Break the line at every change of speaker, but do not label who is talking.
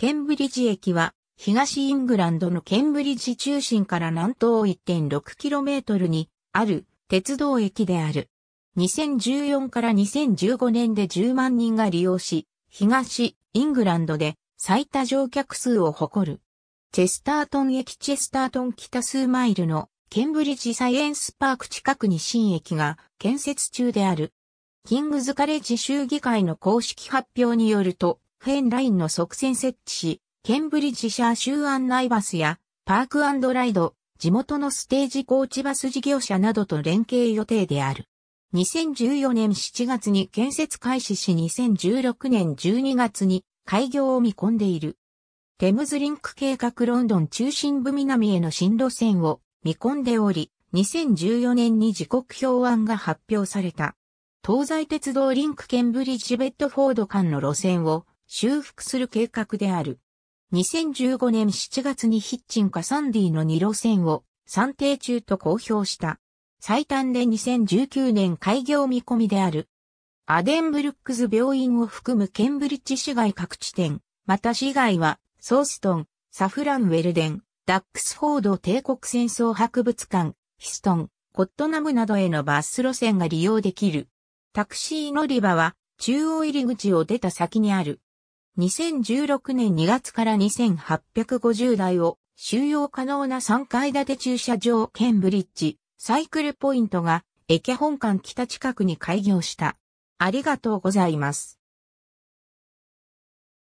ケンブリッジ駅は、東イングランドのケンブリッジ中心から南東 1.6km にある鉄道駅である。2014から2015年で10万人が利用し、東イングランドで最多乗客数を誇る。チェスタートン駅チェスタートン北数マイルのケンブリッジサイエンスパーク近くに新駅が建設中である。キングズカレッジ州議会の公式発表によると、フェンラインの側線設置し、ケンブリッジシャー州案内バスやパークライド、地元のステージコーチバス事業者などと連携予定である。2014年7月に建設開始し2016年12月に開業を見込んでいる。テムズリンク計画ロンドン中心部南への新路線を見込んでおり、2014年に時刻表案が発表された。東西鉄道リンクケンブリッジベッドフォード間の路線を修復する計画である。2015年7月にヒッチンかサンディの2路線を算定中と公表した。最短で2019年開業見込みである。アデンブルックズ病院を含むケンブリッジ市街各地点、また市街はソーストン、サフランウェルデン、ダックスフォード帝国戦争博物館、ヒストン、コットナムなどへのバス路線が利用できる。タクシー乗り場は中央入り口を出た先にある。2016年2月から2850台を収容可能な3階建て駐車場ケンブリッジサイクルポイントが駅本館北近くに開業した。ありがとうございます。